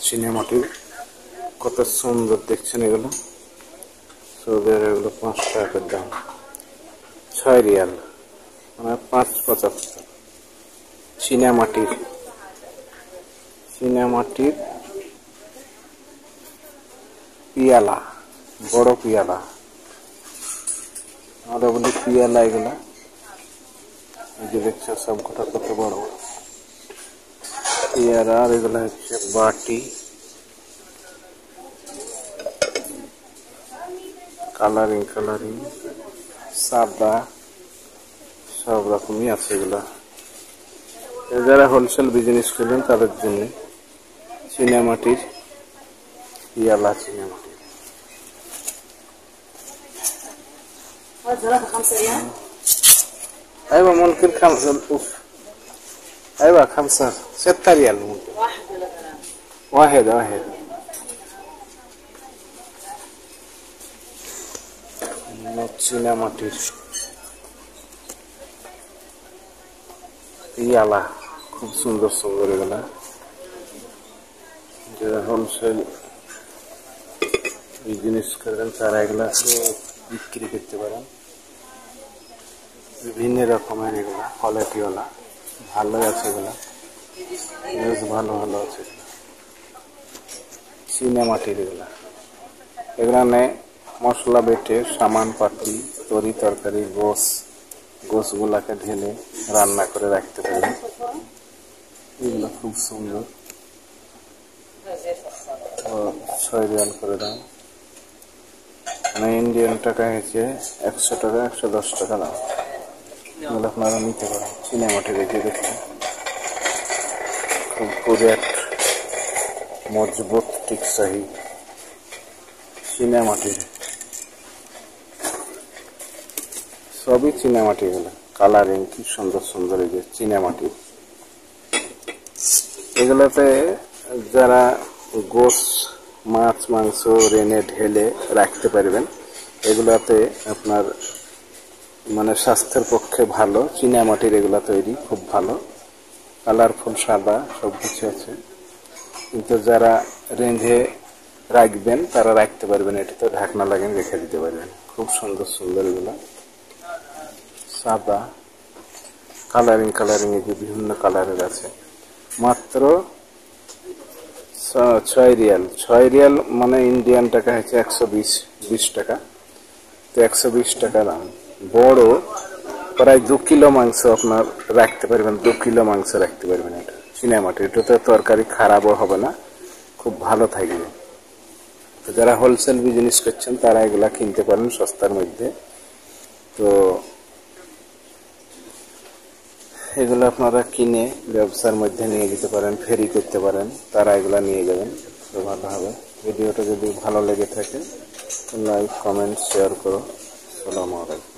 চিনেমাটির কত সুন্দর দেখছেন এগুলো? এগুলো পাঁচ টাকার দাম। ছয় রিয়াল। মানে পাঁচ পঁচাত্তর। চিনামাটির চিনামাটির পিয়ালা, বড় পিয়ালা। আমরা বলি পিয়ালা এগুলা। যে দেখছেন সব কত বড় বড়। পেয়ারা আর এগুলো হচ্ছে বাটি কালারিং কালারিং সাদা সব রকমই আছে এগুলো যারা হোলসেল বিজনেস করবেন তাদের জন্য চিনামাটির পিয়ালা চিনামাটির ثلاثة خمسة ريال ايوه ممكن خمسة اوف ايوه خمسة ستة ريال ممكن واحد ولا ثلاثة واحد واحد চীনা মাটির পিয়ালা খুব সুন্দর সুন্দর এগুলা যারা হোলসেল বিজনেস করবেন তারা এগুলা বিক্রি করতে পারেন বিভিন্ন রকমের এগুলা কোয়ালিটিওয়ালা ভালো আছে এগুলা। বেশ ভালো ভালো আছে। চীনা মাটির এগুলা। এখানে মশলা বেটে সামান পাতি, তরি তরকারি, গোস, গোসগুলাকে ঢেলে রান্না করে রাখতে পারি। এগুলো খুব সুন্দর। ছয় রিয়াল করে দাম মানে ইন্ডিয়ান টাকা হয়েছে একশো টাকা, একশো দশ টাকা দাম এগুলো আপনারা নিতে পারেন এই যে দেখতে। খুব কুরিয়াট মজবুত টিকসাহি চীনা মাটির সবই চীনা মাটি এগুলো কালারিং কি সুন্দর সুন্দর এই যে চীনা মাটি এগুলোতে যারা গোস, মাছ, মাংস, রেনে, ঢেলে রাখতে পারবেন, এগুলাতে আপনার মানে স্বাস্থ্যের পক্ষে ভালো চীনা মাটির এগুলা তৈরি, খুব ভালো। কালারফুল সাদা, সব কিছু আছে। কিন্তু যারা রেঞ্জে রাখবেন, তারা রাখতে পারবেন এটাতে ঢাকনা লাগিয়ে রেখে দিতে পারবেন। খুব সুন্দর সুন্দর এগুলো। সাদা। কালারিং কালারিং যে বিভিন্ন কালারের আছে। মাত্র ছয় রিয়াল। ছয় রিয়াল মানে ইন্ডিয়ান টাকা হচ্ছে একশো বিশ বিশ টাকা। তো একশো বিশ টাকা দাম। বড়, প্রায় দু কিলো মাংস আপনার রাখতে পারবেন, দু কিলো মাংস রাখতে পারবেন এটা। চিনামাটি এটাতে তরকারি খারাপও হবে না, খুব ভালো থাকবে। তো যারা হোলসেল বিজনেস করছেন, তারা এগুলা কিনতে পারেন সস্তার মধ্যে। তো এগুলো আপনারা কিনে ব্যবসার মধ্যে নিয়ে যেতে পারেন, ফেরি করতে পারেন, তারা এগুলা নিয়ে যাবেন, তো ভালো হবে। ভিডিওটা যদি ভালো লেগে থাকে, লাইক, কমেন্ট শেয়ার করো। সালামু আলাইকুম।